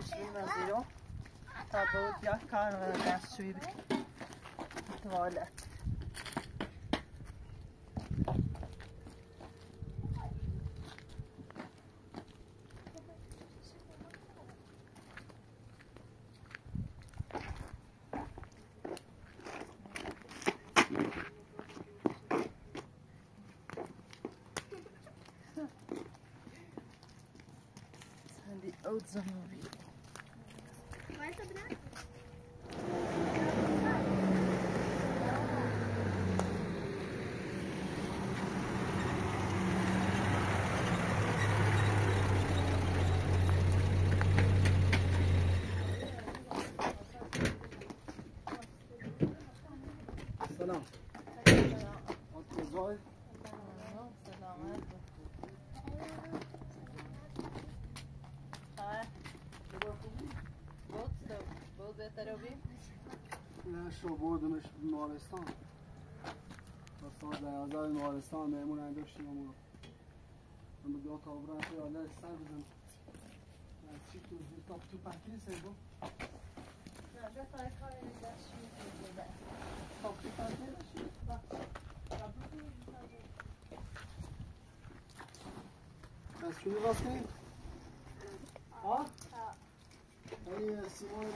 2020 tabuut jakkaan vähän syyvi. Toilet. Old zombie. نه شو بردمش بیمارستان تا سال دوازده بیمارستان مهمون انداشتیم اون رو من دو تا برن تو یاله سر بزن چی تو تا تو پکی سیبو تا تو پکی نشید از چونی باز کنیم؟ ها؟ این سیمان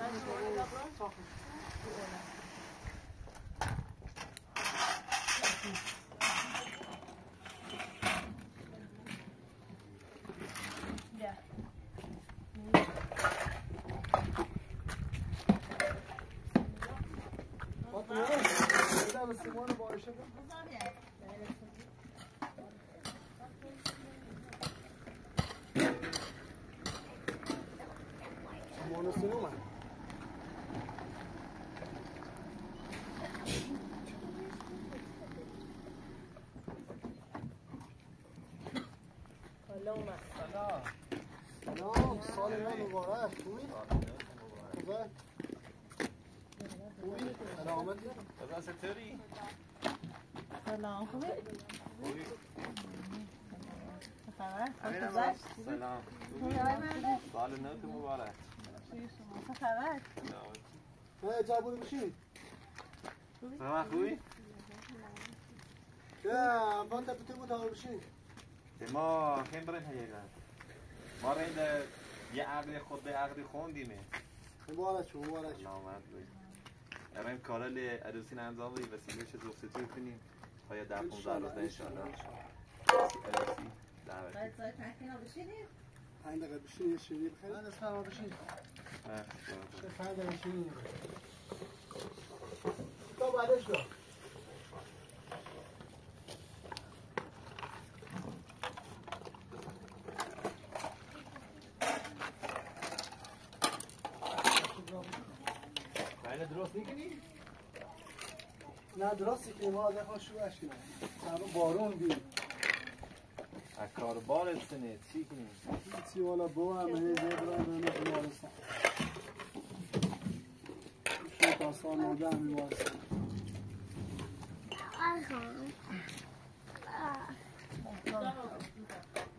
سلام سال نو مبارک خوبی؟ خوبه؟ خوبی؟ سلامتی؟ خدا چطوری؟ سلام خوبی؟ خوبی؟ خبر؟ سلام خوبی؟ سال نو تو مبارک شما؟ چه خبر؟ جابونی بشین سلام خوبی؟ نه تا بتر بود هوا بشین ما خیلی برای حقیقت ما رنگ یه عقلی خود به عقلی خوندیم مبارک شو مبارک شو الان کارل عروسی انجام بدیم وسیله چه رخصتی کنیم تا یه ده 15 روز باید زای تحکینا بشینیم؟ پنج دقیقه بشین یه شیری بخیر من هوا بشین پنج دقیقه بشین تو بعدش رو نه درستی که ما از خواهد شو اشکنه سرما بارون بیم از کار بار سنه چی کنیم؟ هیچی والا بو هم هی زبران همه بیمارستان. شو تا سال نوده هم بیمارستان.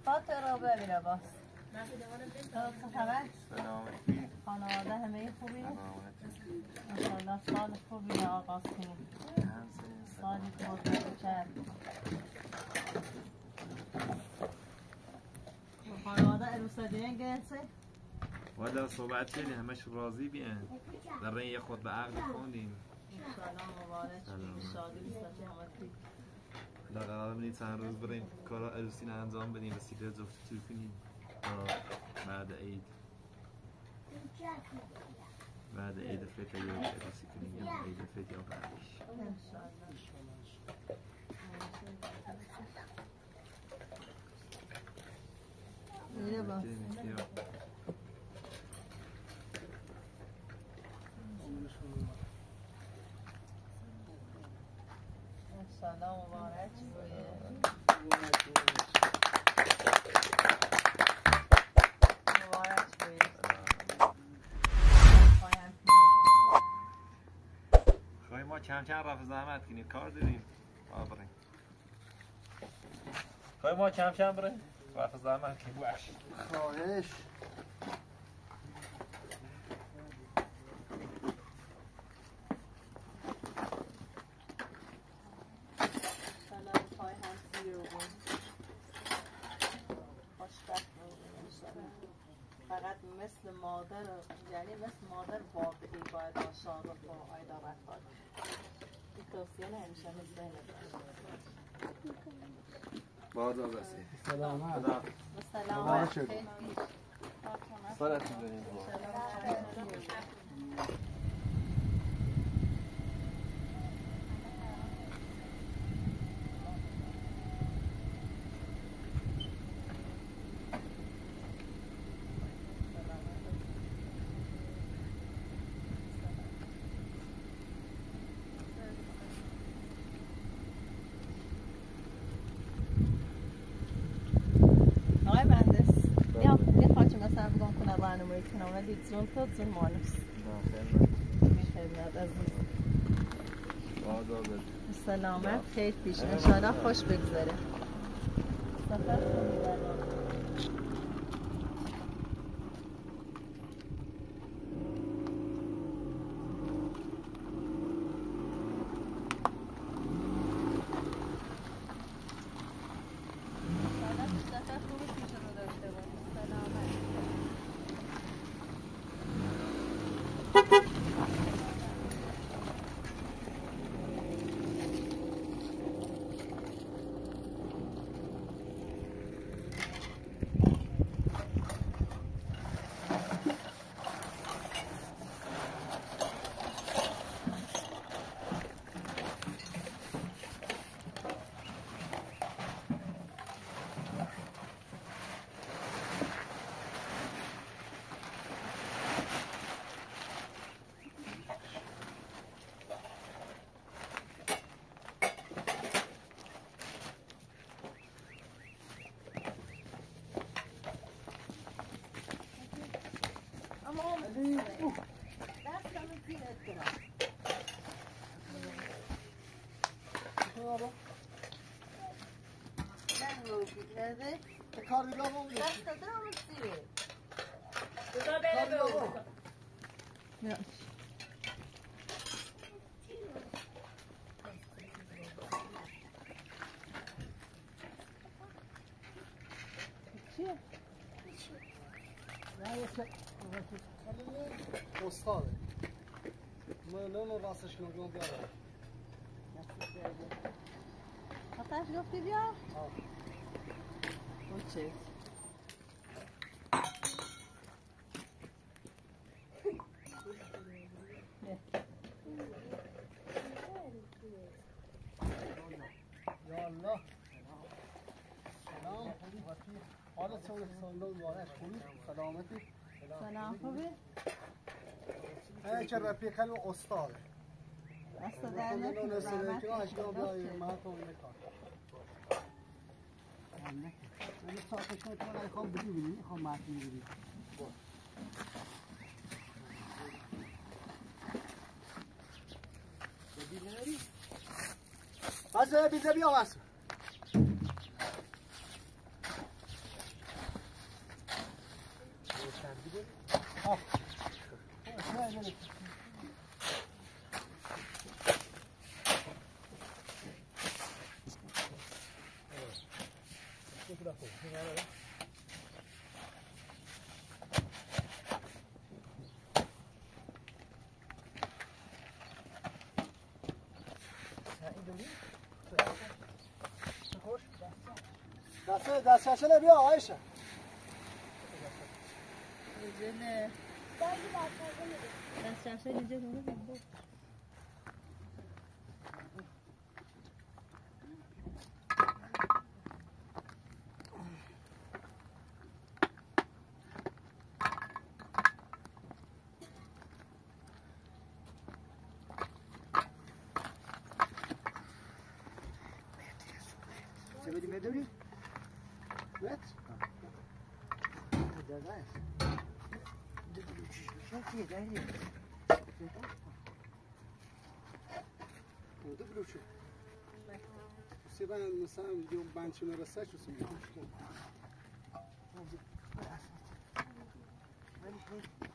خاطر رو ببینه باز. خانواده همه خوبی؟ انشالله سال خوبی آغاز کنیم سالی پر بچه خانواده عروسه دیگه گرسه؟ والا صحبت شدی همش راضی بیان در یه خود به عقل خوندیم سلام مبارک. شادی بسته همه در قرار چند روز بریم کارا عروسی انجام بدیم وسیله جفت تو کنیم بعد عيد بعد عيد الفطر يوم القدس الكريم يوم عيد الفطر يوم تعيش ان شاء الله سلام مبارك کم رفع زحمت کنیم کار داریم. آه بریم خواهی ما کم کم بریم؟ رفع زحمت باش خواهش انشالله پای هم سیر بود خوشبخت بود انشالله فقط مثل مادر یعنی مثل مادر واقعی باید عاشق و آیدا رفتار این توصیه نمیشه مثل اینه باز از اسی سلامت خدا سلام مبارک شد. خیلی سالتون بریم آقای مهندس یا یه خواهی مثلا بگم کنه برنامه کنم ولی زون تا زون مانوس خدمت عزیز سلامت خیر پیش انشالله خوش بگذره. سفر خوبی برام. انشالله که سفر خوبی پیش رو داشته باشی. سلامت اما علی اوه. دستم زیرت کنم بابا نه رو بیده به کار دیگه بابا دست دارم زیره کار دیگه بابا چیه؟ نه یه چه استاده. نه راستش بیام بیارم آتش گفتی بیا؟ آه. چه؟ یا الله سلام حالا چون سال مبارک. خوبی؟ سلامتی؟ سلام. خوبی؟ ای که رفیق کلم استاده در نه که بیام بیام کشیده. من تو میکار من می‌خوام بدی بدی می‌خوام متن بدی بیزه بیا بس دست دست چله بیا عایشه چه جنم من با Oldu bloçu. Se ben mesela diyorum ben şunlara saç olsun. I'm going to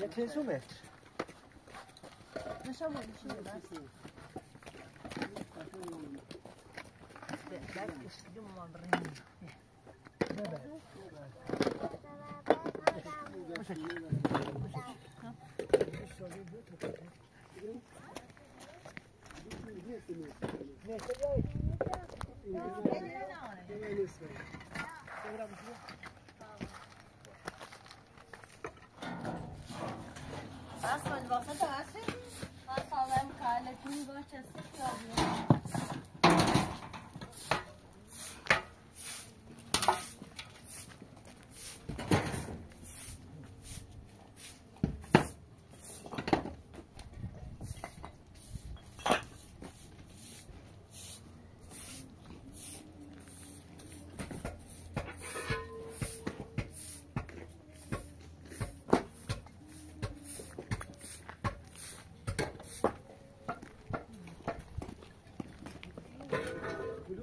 Jak się rozumieć? Na samo dzisiaj, tak? Tak, jest dumą brnie. Dobra. Dobra.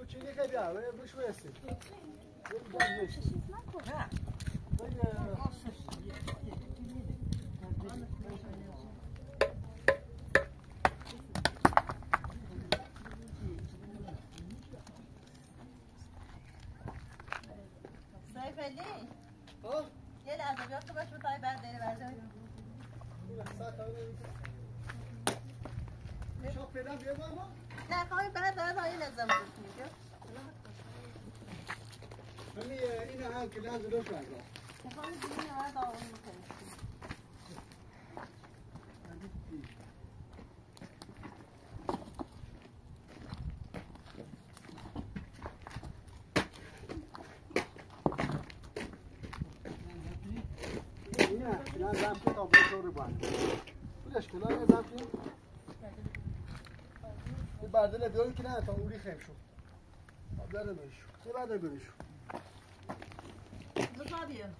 چی دیگه بیا بشو برسی نه سیفلی ها یه لحظه بیا تو باش بتای بعد بری برده شو فعلا بیا بابا نه خواهی بعد بعد آیه لازم بود بیا همین این هم که لازم رو کرد خواهی بینی بعد آقای می‌کنی بعدنا بيقول كده تقولي خمسه بعدنا بيشو سي بعدنا بيشو بقابيا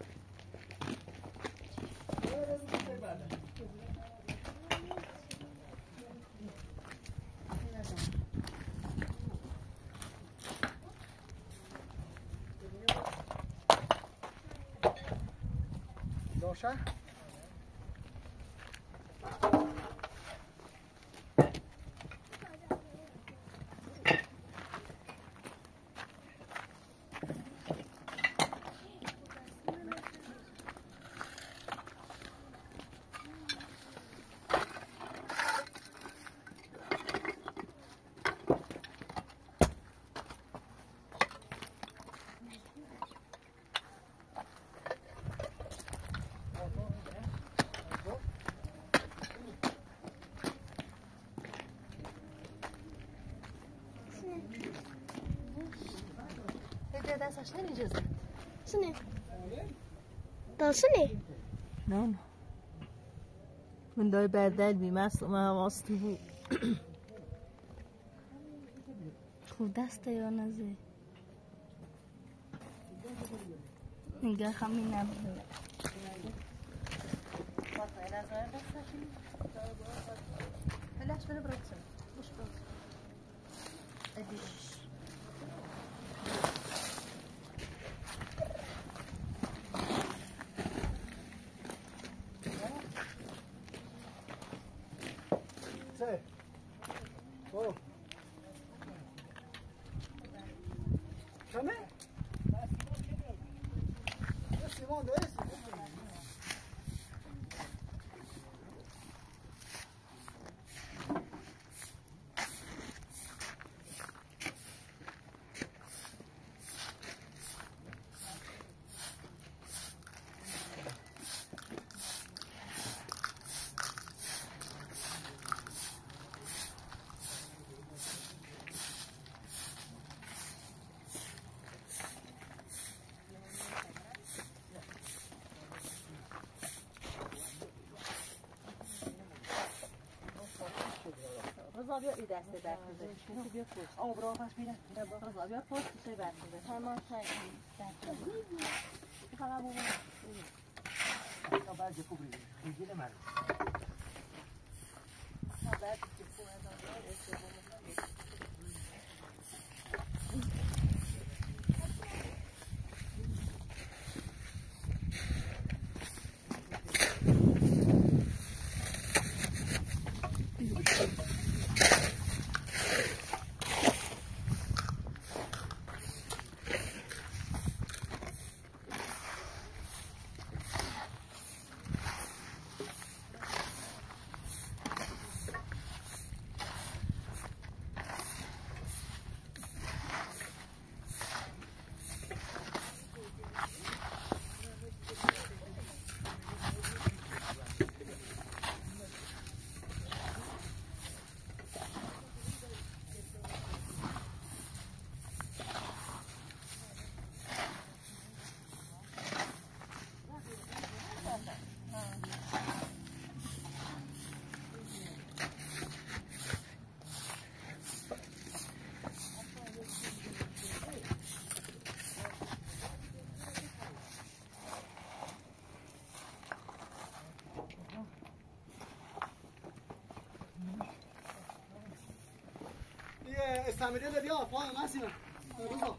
Doşa. دستش نمیجزه Sini. Dal sini. نه. نه من دای بردل ما هم آستی بود خوب دسته یا نزه. نگاه خمی نبود هلاش بره برقصة مش برقصة اديش رضا بیا ای دسته دست بده کسی بیا پشت آه برو پس میره میره با رضا بیا پشت چه بر بده Tamam sen. فقط بابا بعد خوب ریگی من بعد که خوب از آن دار استفاده کنی. استعمالی بیا. پای من سینا بزا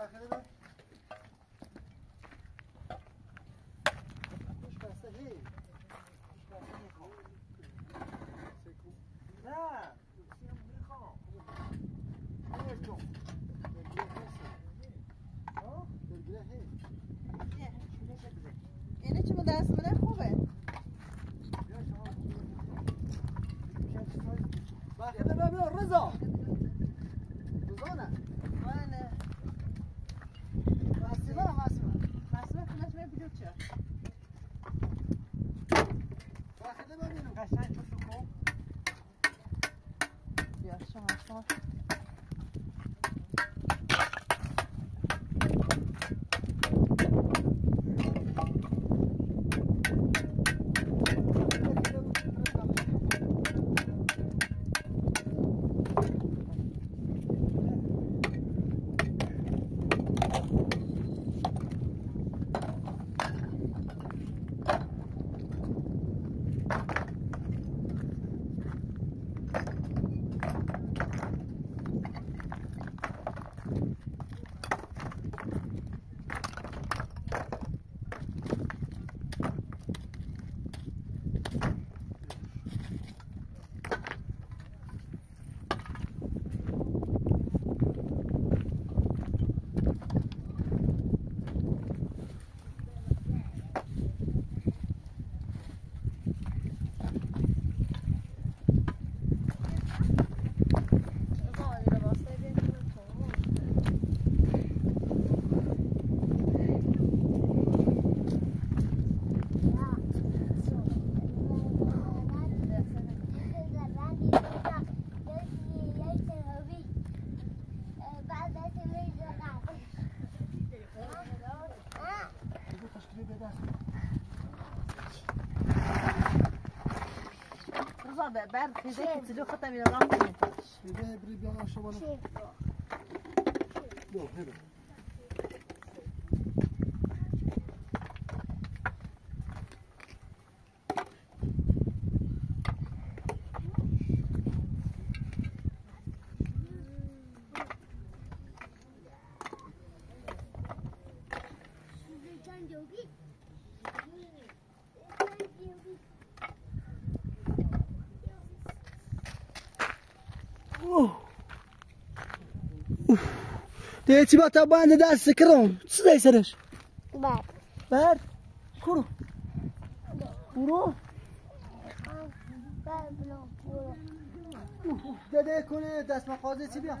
baje de la... بعد خذيك تلو خطه من الرمل ما ينفعش. ده چی با تا بنده دست کرم چی دای سرش بعد بر کرو برو داده کنه دست مخازه چی بیا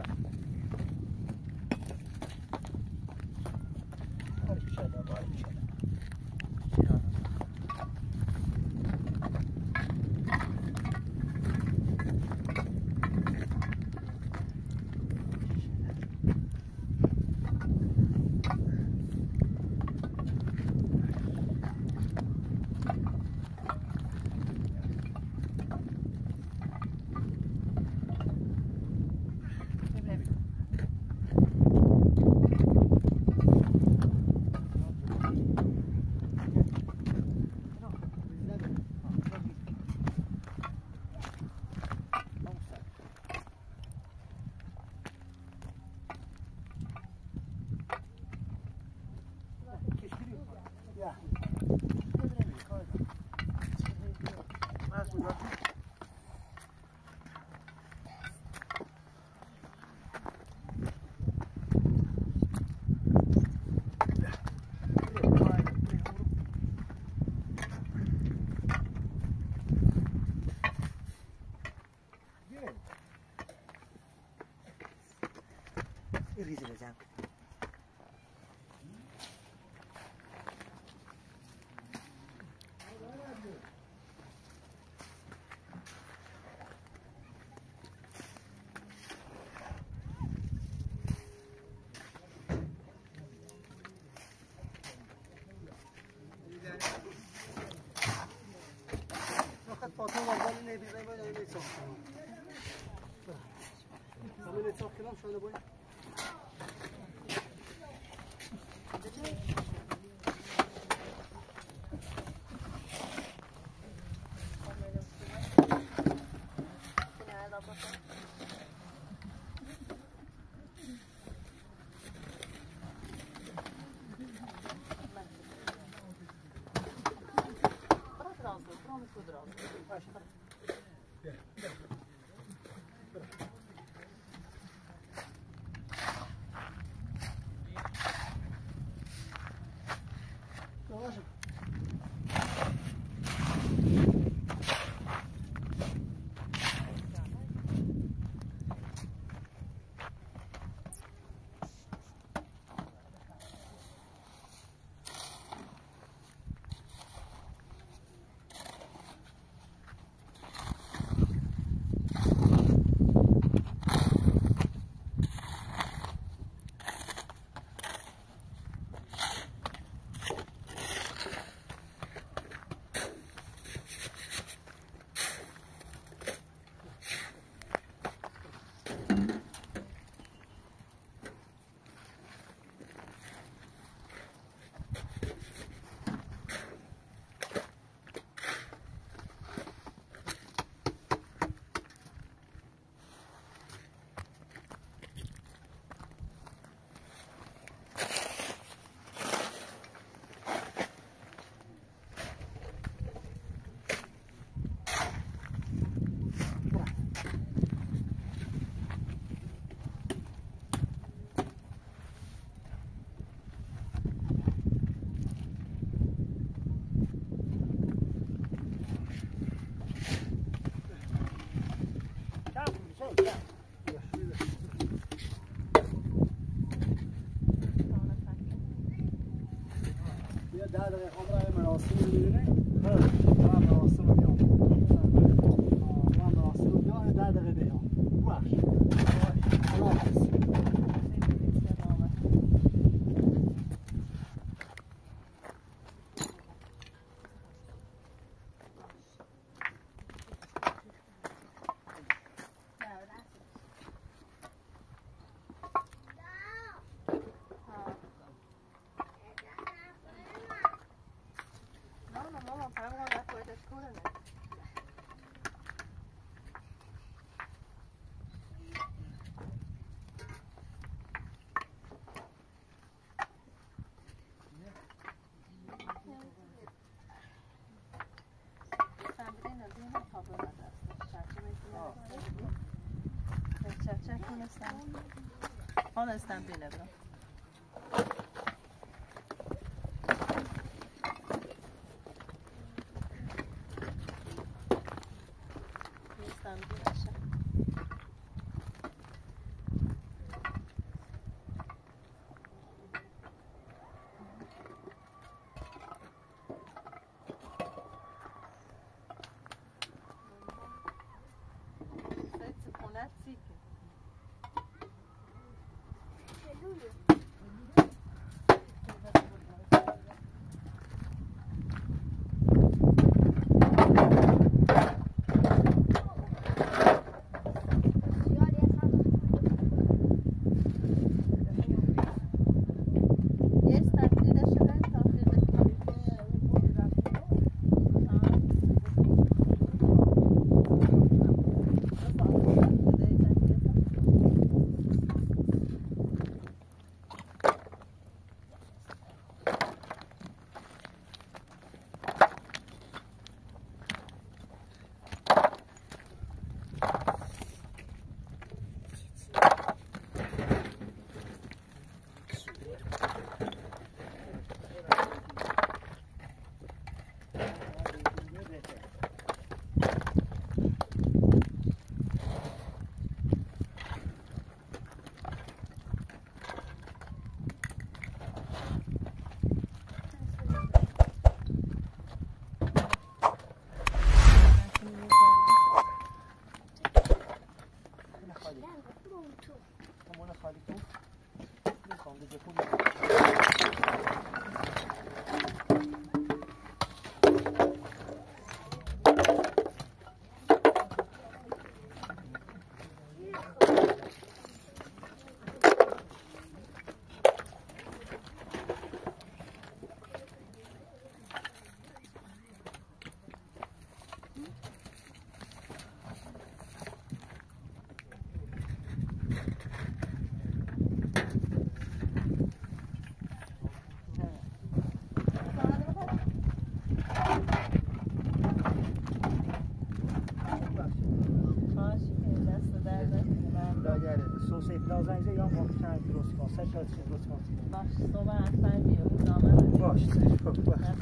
بس ریزی رو جمع فقط فاطمه والدال نبیزه باید این ایسا همین ایسا کنم شانه باید یه ده دقیقه هم برای مراسم رو می‌بینی؟ ها، برای مراسم رو بیام. آه، برای مراسم رو بیام، ده دقیقه بیام. ببخش. خداحافظ. No, stampin' up.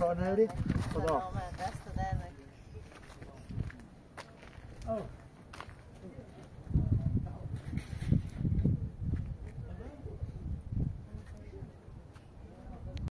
باش کار نداری خدا سلامت